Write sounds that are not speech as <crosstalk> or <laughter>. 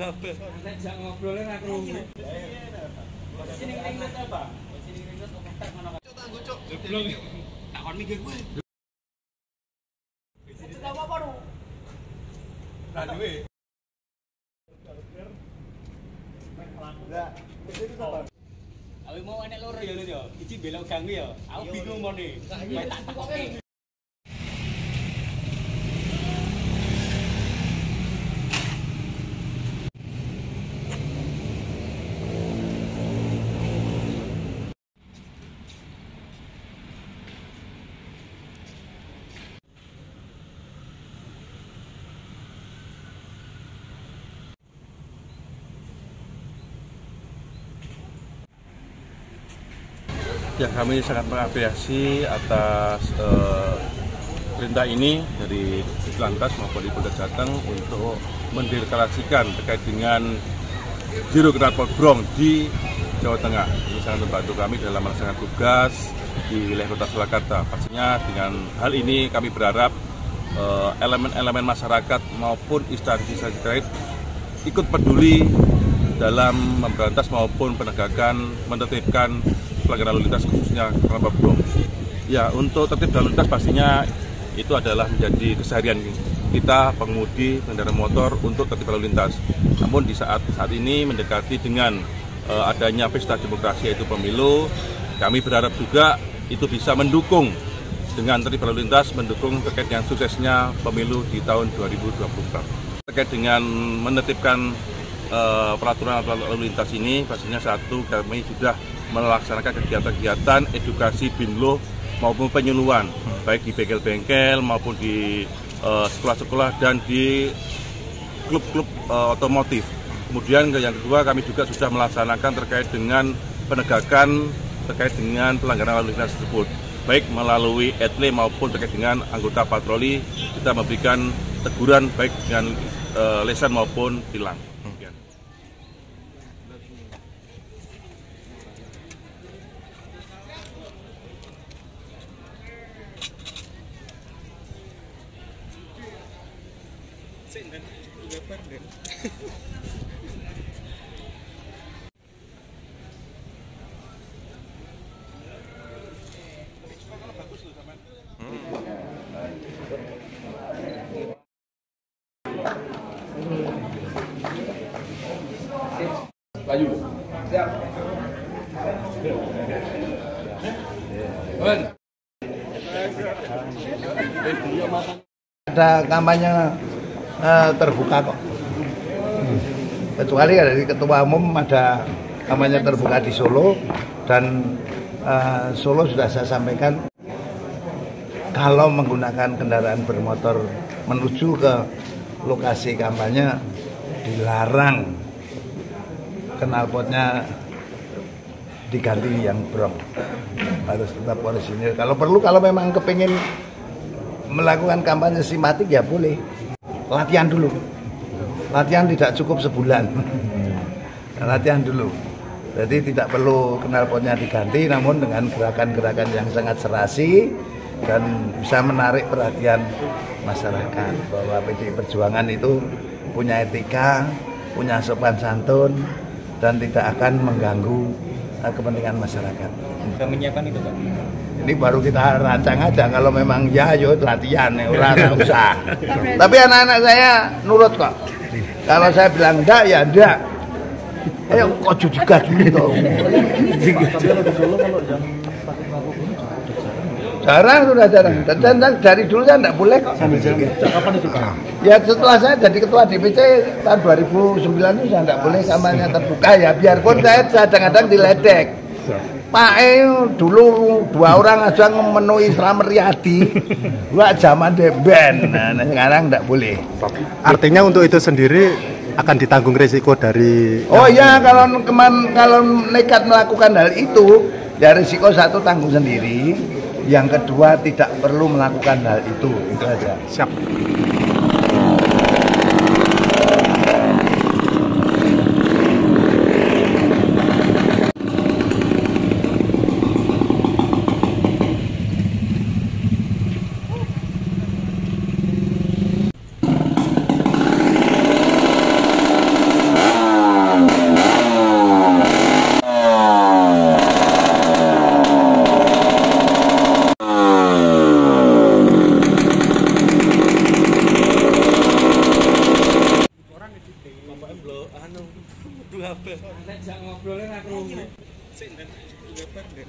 kabeh. Ngajak ngobrolnya nggak kerungu. Sini ringlet apa? Sini ringlet oke tak mana? Belum. Tak kon mikir gue. Aku mau enek loro ya lho. Iki belok ganggu ya. Aku bingung mau nih. Kayak tak takoki. Ya kami sangat mengapresiasi atas eh, perintah ini dari Lantas maupun di Polda Jateng untuk mendeklarasikan terkait dengan Zero Knalpot Brong di Jawa Tengah. Ini sangat membantu kami dalam melaksanakan tugas di wilayah Kota Surakarta. Pastinya dengan hal ini kami berharap eh, elemen-elemen masyarakat maupun instansi-instansi terkait ikut peduli dalam memberantas maupun penegakan menertibkan pelanggaran lalu lintas khususnya Kelapa Brong. Ya, untuk tertib lalu lintas pastinya itu adalah menjadi keseharian kita pengemudi kendaraan motor untuk tertib lalu lintas. Namun di saat saat ini mendekati dengan eh, adanya pesta demokrasi yaitu pemilu, kami berharap juga itu bisa mendukung dengan tertib lalu lintas mendukung terkait dengan suksesnya pemilu di tahun 2024. Terkait dengan menertibkan eh, peraturan lalu lintas ini, pastinya satu kami sudah melaksanakan kegiatan-kegiatan edukasi binlo maupun penyuluhan, baik di bengkel-bengkel maupun di eh, sekolah-sekolah dan di klub-klub eh, otomotif. Kemudian yang kedua kami juga sudah melaksanakan terkait dengan penegakan terkait dengan pelanggaran lalu lintas tersebut baik melalui etle maupun terkait dengan anggota patroli kita memberikan teguran baik dengan eh, lesan maupun tilang. Demikian. ada kampanye eh, terbuka kok. Kecuali dari ketua umum ada kampanye terbuka di Solo dan eh, Solo sudah saya sampaikan kalau menggunakan kendaraan bermotor menuju ke lokasi kampanye dilarang knalpotnya diganti yang brong. Harus tetap orisinil. Kalau perlu kalau memang kepingin melakukan kampanye simatik ya boleh latihan dulu. Latihan tidak cukup sebulan. Latihan dulu. Jadi tidak perlu knalpotnya diganti namun dengan gerakan-gerakan yang sangat serasi dan bisa menarik perhatian masyarakat bahwa PDI Perjuangan itu punya etika, punya sopan santun dan tidak akan mengganggu kepentingan masyarakat. Sudah menyiapkan itu Pak? Ini baru kita rancang aja kalau memang ya yo latihan ya ora ora <laughs> usah. Tapi anak-anak saya nurut kok. Kalau saya bilang enggak ya enggak. Ayo kok juga dulu Jarang sudah jarang. Dan, dan, dan dari dulu saya enggak boleh kok. Kapan itu Pak? Ya setelah saya jadi ketua DPC tahun 2009 itu saya enggak boleh kampanye terbuka ya. Biarpun saya kadang-kadang diledek. Pak E dulu dua orang aja memenuhi Slamet Riyadi <laughs> Wah zaman deben nah, nah, sekarang enggak boleh Artinya untuk itu sendiri akan ditanggung risiko dari Oh iya kalau keman kalau nekat melakukan hal itu ya risiko satu tanggung sendiri yang kedua tidak perlu melakukan hal itu itu aja siap. kabeh. Nek jak ngobrolnya aku. Sik ndek lebar ndek.